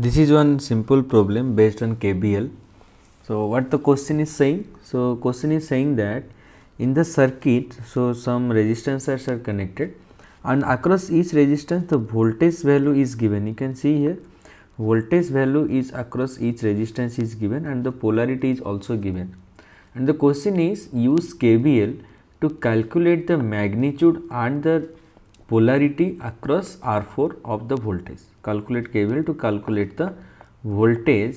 This is one simple problem based on KVL. So, what the question is saying? So, question is saying that in the circuit, so some resistors are connected and across each resistance the voltage value is given. You can see here voltage value is across each resistance is given and the polarity is also given. And the question is use KVL to calculate the magnitude and the polarity across R4 of the voltage. Calculate KVL to calculate the voltage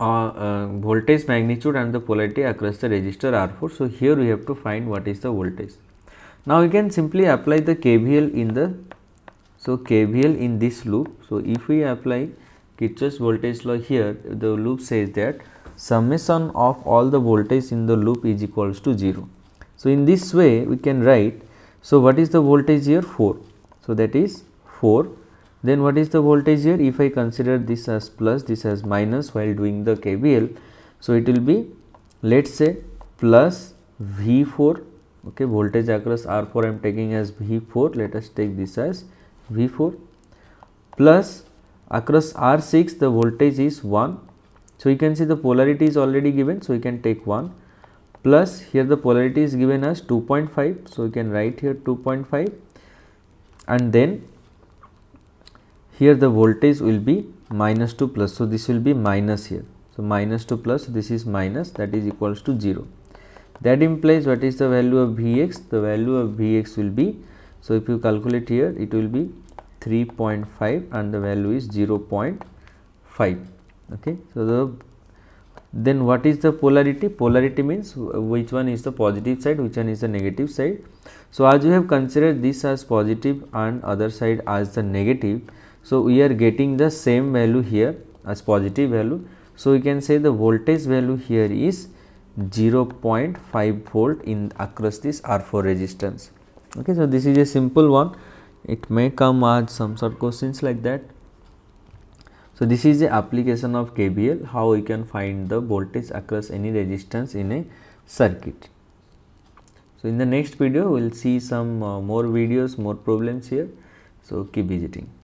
uh, uh, voltage magnitude and the polarity across the resistor R4. So, here we have to find what is the voltage. Now, we can simply apply the KVL in the so KVL in this loop. So, if we apply Kirchhoff's voltage law here the loop says that summation of all the voltage in the loop is equals to 0. So, in this way we can write so, what is the voltage here? 4. So, that is 4. Then what is the voltage here? If I consider this as plus, this as minus while doing the KVL. So, it will be let us say plus V4, okay, voltage across R4 I am taking as V4, let us take this as V4 plus across R6 the voltage is 1. So, you can see the polarity is already given. So, you can take 1 plus here the polarity is given as 2.5. So, you can write here 2.5 and then here the voltage will be minus 2 plus. So, this will be minus here. So, minus 2 plus this is minus that is equals to 0. That implies what is the value of Vx? The value of Vx will be, so if you calculate here it will be 3.5 and the value is 0.5. Okay. So, the then what is the polarity? Polarity means which one is the positive side which one is the negative side. So as we have considered this as positive and other side as the negative. So we are getting the same value here as positive value. So we can say the voltage value here is 0.5 volt in across this r4 resistance. Okay so this is a simple one. It may come as some sort of questions like that so, this is the application of KVL how we can find the voltage across any resistance in a circuit. So, in the next video we will see some uh, more videos more problems here. So, keep visiting.